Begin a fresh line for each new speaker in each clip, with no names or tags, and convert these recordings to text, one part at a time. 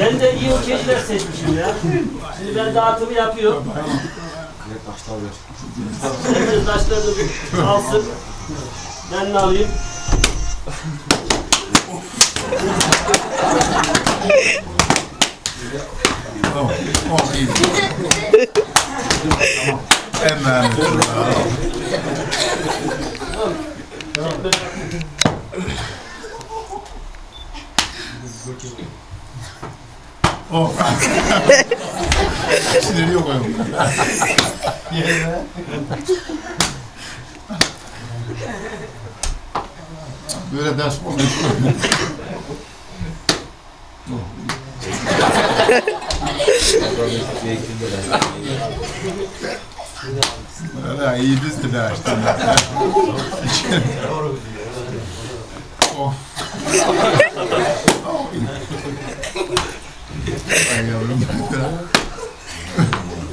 Ben de iyi okeyciler seçmişim ya. Şimdi ben dağıtımı yapıyorum. Herkes taşlarını bir alsın. Ben de alayım.
Oh, oh iyi. Hemen. Oh. Siniri yok oyun. Böyle ders olmuyor. Valla iyi dizdi de açtım. oh. Ay yavrum.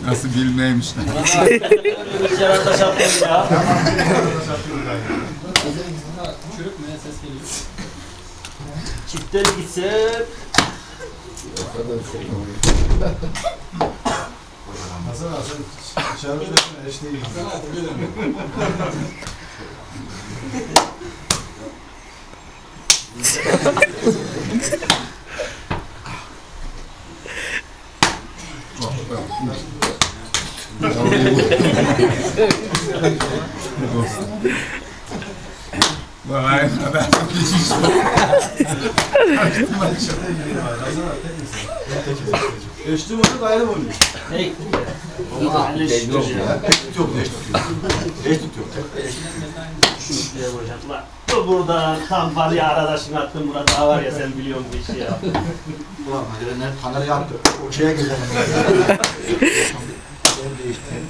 Nasıl bilmeymişler.
Rüzgara taş attım ya. Çiftleri gitse
Hasan abi sen versene eş değil.
Vay kadar geçiş.
Eşli mi oynuyor daire mi oynuyor?
tek. Onu halleştiriyor ya.
Eşlik yok eşlik yok. Eşlik yok.
Şuraya koyacaklar. Bu burada tam parayı arkadaşın attım burada daha var ya sen biliyorsun bu işi ya.
Ulan Hacer'e kanarı yaptı. O şeye gidelim. Ben değiştirdim.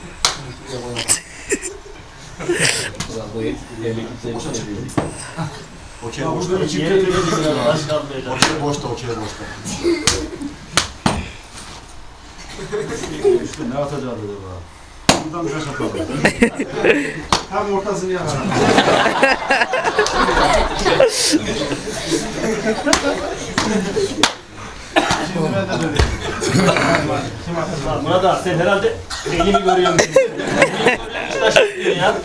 Okey boşta.
Yeni bir taş kalmayacak.
Okey boşta, okey boşta. ne atacağız acaba? Buradan taş atalım. Tam ortasını. Şimdi ben de?
Lan Murat abi sen herhalde elimi görüyorsun. Taş ya.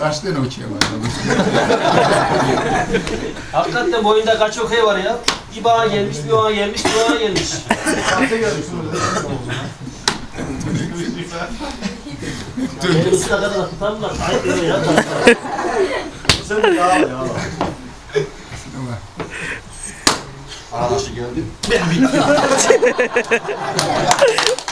Kaç tane okey var?
Hakikaten bu oyunda kaç okey var ya? Bir bana gelmiş, bir ona gelmiş, bir ona gelmiş.
Sahte geldik.
Benim ısıra kadar da tutarım da ayıp diyor ya.
Sen de yağla yağla. Arkadaşı geldi. Ben bittim.